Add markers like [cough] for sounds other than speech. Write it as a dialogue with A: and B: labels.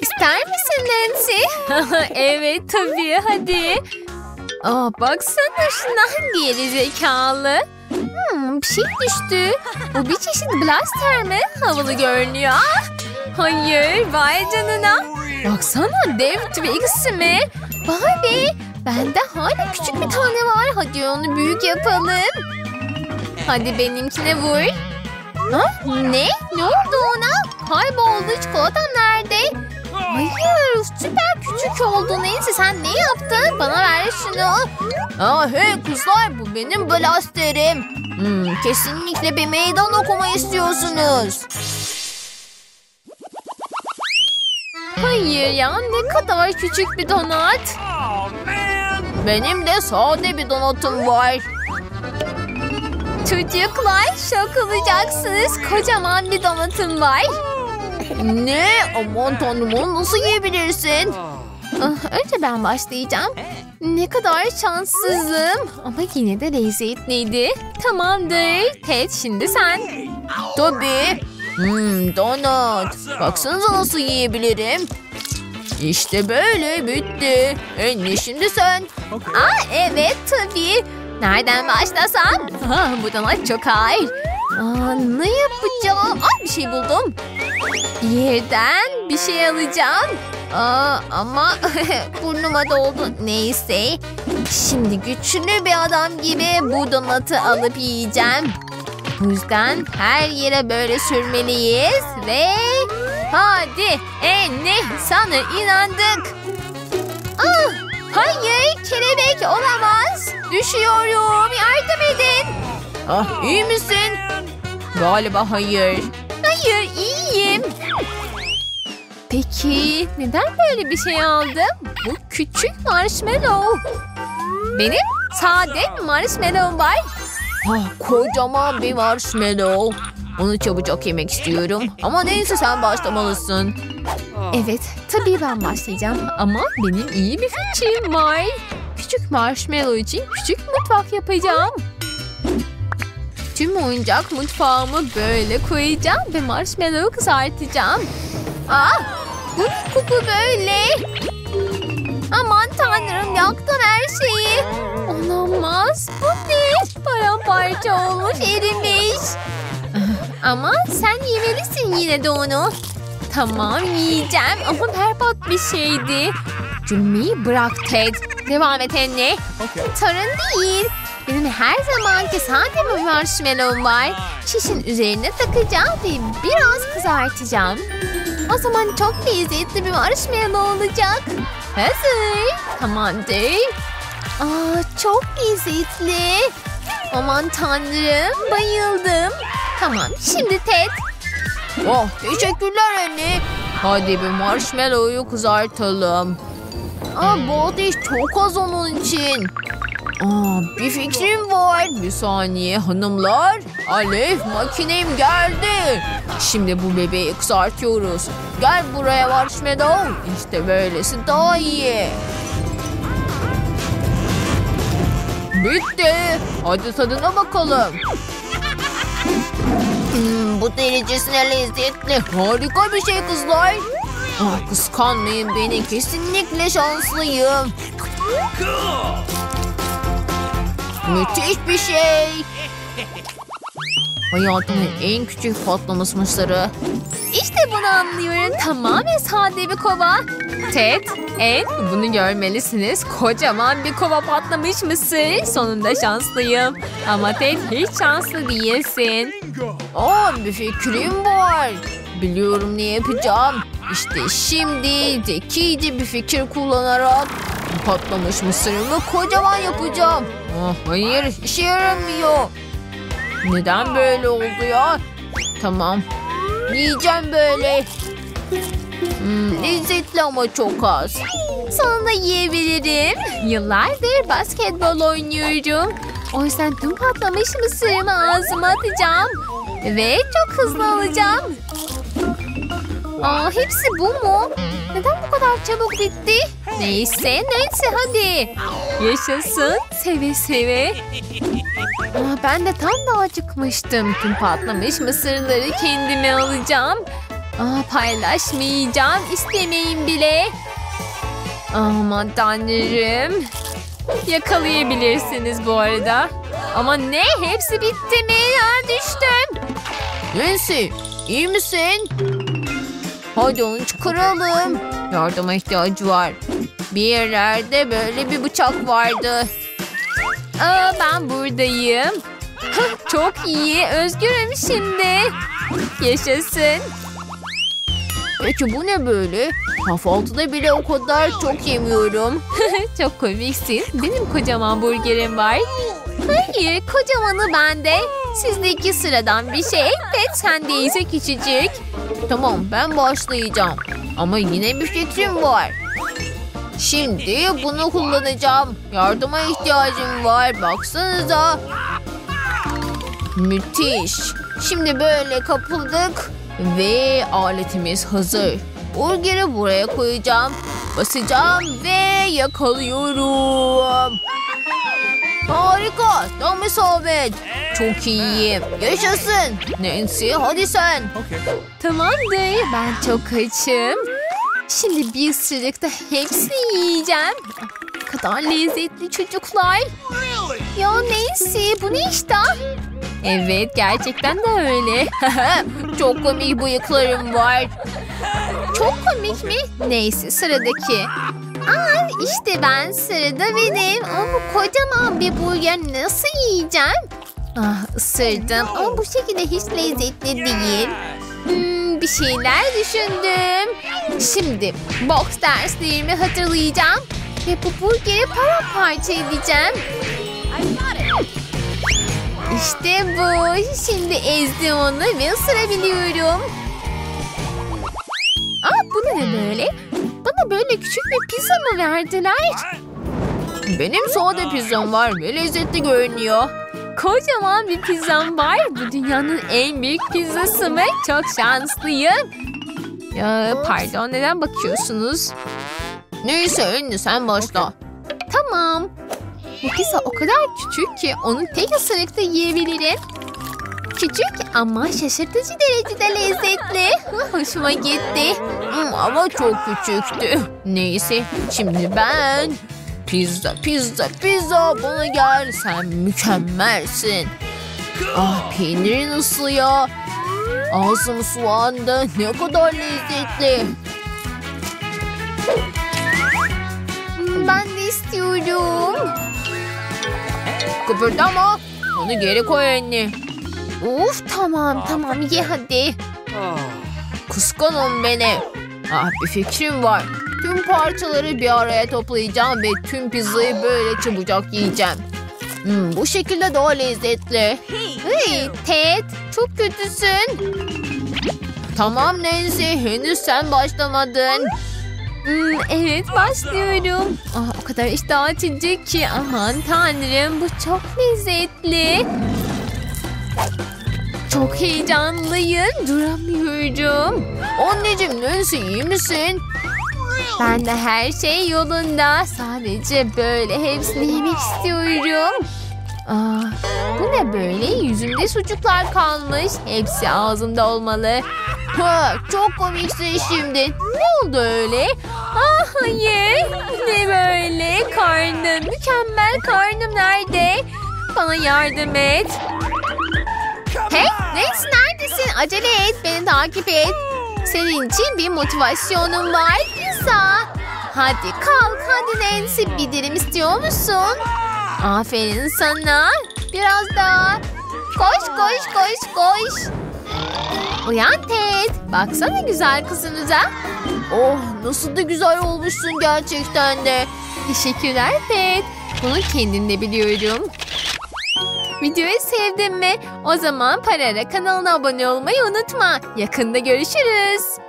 A: İster misin Nancy? [laughs] evet tabii hadi. Aa, baksana şuna geri zekalı. Hmm, bir şey düştü. Bu bir çeşit blaster mi? Havalı görünüyor. Ah, hayır vay canına. Baksana dev Twix mi? Barbie bende hala küçük bir tane var. Hadi onu büyük yapalım. Hadi benimkine vur. Ha? Ne? Ne oldu ona? Kayboldu. Çikolatam nerede? Hayır süper küçük oldu. Neyse sen ne yaptın? Bana ver şunu. Aa, hey kızlar bu benim blasterim. Hmm, kesinlikle bir meydan okuma istiyorsunuz. Hayır ya ne kadar küçük bir donat. Benim de sade bir donatım var. Çocuklar şok olacaksınız. Kocaman bir donatım var. Ne? Aman tanrım onu nasıl yiyebilirsin? Ah, Önce ben başlayacağım. Ne kadar şanssızım. Ama yine de lezzetliydi. Tamamdır. Ted şimdi sen. Tabii. Hmm, donut. Baksanıza nasıl yiyebilirim. İşte böyle bitti. E ne şimdi sen? Aa evet tabii. Nereden başlasam? Ah, bu donut çok ağır. Aa, ne yapacağım? Aa, bir şey buldum. Yerden bir şey alacağım. Aa, ama [laughs] burnuma doldu. Neyse. Şimdi güçlü bir adam gibi bu donatı alıp yiyeceğim. Bu yüzden her yere böyle sürmeliyiz ve hadi Enne sana inandık. Ah, hayır kelebek olamaz. Düşüyorum yardım edin. Ah iyi misin? Galiba hayır. Hayır iyiyim. Peki neden böyle bir şey aldım? Bu küçük marshmallow. Benim sade marshmallow var. Ah, kocaman bir marshmallow. Onu çabucak yemek istiyorum. Ama neyse sen başlamalısın. Evet, tabii ben başlayacağım. Ama benim iyi bir fikrim var. Küçük marshmallow için küçük mutfak yapacağım. Tüm oyuncak mutfağımı böyle koyacağım ve marshmallow kızartacağım. Ah, bu koku böyle? Aman tanrım yaktın her şeyi. Olamaz. Bu ne? Paramparça olmuş erimiş. Ama sen yemelisin yine de onu. Tamam yiyeceğim ama berbat bir şeydi. Gülmeyi bırak Ted. Devam et anne. Tarın değil. Benim her zamanki sade bir marshmallow var. Şişin üzerine takacağım ve biraz kızartacağım. O zaman çok lezzetli bir marshmallow olacak. Hazır. Tamamdır. Aa, çok lezzetli. Aman tanrım bayıldım. Tamam şimdi Ted. Oh teşekkürler anne. Hadi bir marshmallow'u kızartalım. Aa, bu ateş çok az onun için. Aa, bir fikrim var. Bir saniye hanımlar. Alev makinem geldi. Şimdi bu bebeği kızartıyoruz. Gel buraya marshmallow. İşte böylesi daha iyi. Bitti. Hadi tadına bakalım. Hmm, bu derecesine lezzetli. Harika bir şey kızlar. Ah, kıskanmayın beni. Kesinlikle şanslıyım. Müthiş bir şey. Hayatımın en küçük patlamış mısırı. İşte bunu anlıyorum. Tamamen sade bir kova. Ted, En, bunu görmelisiniz. Kocaman bir kova patlamış mısır. Sonunda şanslıyım. Ama Ted hiç şanslı değilsin. Aa, bir fikrim var. Biliyorum ne yapacağım. İşte şimdi zekice bir fikir kullanarak patlamış mısırımı kocaman yapacağım. Ah, hayır işe yaramıyor. Neden böyle oldu ya? Tamam. Yiyeceğim böyle. Hmm, lezzetli ama çok az. Sonunda yiyebilirim. Yıllardır basketbol oynuyorum. O yüzden tüm patlamış mısırımı ağzıma atacağım. Ve çok hızlı olacağım. Aa, hepsi bu mu? Neden bu kadar çabuk bitti? Neyse neyse hadi. Yaşasın seve seve. Aa, ben de tam da acıkmıştım. Tüm patlamış mısırları kendime alacağım. Aa, paylaşmayacağım. İstemeyin bile. Aman tanrım. Yakalayabilirsiniz bu arada. Ama ne? Hepsi bitti mi? Ya düştüm. Nancy iyi misin? Hadi onu çıkaralım. Yardıma ihtiyacı var. Bir yerlerde böyle bir bıçak vardı. Aa, ben buradayım. Çok iyi. Özgürüm şimdi. Yaşasın. Peki bu ne böyle? Kahvaltıda bile o kadar çok yemiyorum. [laughs] çok komiksin. Benim kocaman burgerim var. Hayır, kocamanı bende. Sizdeki sıradan bir şey ve sen değilse küçücük. Tamam, ben başlayacağım. Ama yine bir fikrim var. Şimdi bunu kullanacağım. Yardıma ihtiyacım var. Baksanıza. Müthiş. Şimdi böyle kapıldık. Ve aletimiz hazır. Burgeri buraya koyacağım. Basacağım ve yakalıyorum. Harika. Tam isabet. Çok iyiyim. Yaşasın. Nancy hadi sen. Tamamdır. Ben çok açım. Şimdi bir ısırıkta hepsini yiyeceğim. Ne kadar lezzetli çocuklar. Ya Nancy bu ne iştah? Evet gerçekten de öyle. [laughs] Çok komik bıyıklarım var. Çok komik mi? Neyse sıradaki. Aa işte ben sırada benim. Ama kocaman bir burger nasıl yiyeceğim? Ah ısırdım ama bu şekilde hiç lezzetli değil. Hmm, bir şeyler düşündüm. Şimdi box derslerimi hatırlayacağım. Ve bu burgeri paramparça edeceğim. İşte bu. Şimdi ezdim onu ve ısırabiliyorum. Aa, bu ne böyle? Bana böyle küçük bir pizza mı verdiler? Benim sade pizzam var ve lezzetli görünüyor. Kocaman bir pizzam var. Bu dünyanın en büyük pizzası mı? Çok şanslıyım. Ya, pardon neden bakıyorsunuz? Neyse önce sen başla. Tamam. Bu pizza o kadar küçük ki onu tek ısırıkta yiyebilirim. Küçük ama şaşırtıcı derecede lezzetli. [laughs] Hoşuma gitti. Hmm, ama çok küçüktü. Neyse şimdi ben... Pizza, pizza, pizza bana gel. Sen mükemmelsin. Ah peynirin ısıyor. Ağzım sulandı. Ne kadar lezzetli. Ben de istiyorum. Kıpırdama. Onu geri koy anne. Uf tamam tamam ye hadi. Kıskanın beni. Ah bir fikrim var. Tüm parçaları bir araya toplayacağım ve tüm pizzayı böyle çabucak yiyeceğim. Hmm, bu şekilde daha lezzetli. Hey Ted çok kötüsün. Tamam Nancy henüz sen başlamadın. Hmm, evet başlıyorum. Ah, o kadar iştah açıcı ki aman tanrım bu çok lezzetli. Çok heyecanlıyım duramıyorum. Anneciğim Nancy iyi misin? Ben de her şey yolunda. Sadece böyle hepsini yemek istiyorum. Aa, bu ne böyle? Yüzümde sucuklar kalmış. Hepsi ağzımda olmalı. Ha, çok komiksin şimdi. Ne oldu öyle? Ah hayır. Ne böyle? Karnım. Mükemmel karnım nerede? Bana yardım et. Hey Nancy neredesin? Acele et. Beni takip et. Senin için bir motivasyonum var. Pizza. Hadi kalk hadi Nancy. Bir dilim istiyor musun? Aferin sana. Biraz daha. Koş koş koş koş. Uyan Ted. Baksana güzel kızımıza. Oh nasıl da güzel olmuşsun gerçekten de. Teşekkürler Ted. Bunu kendim biliyorum. Videoyu sevdin mi? O zaman Parara kanalına abone olmayı unutma. Yakında görüşürüz.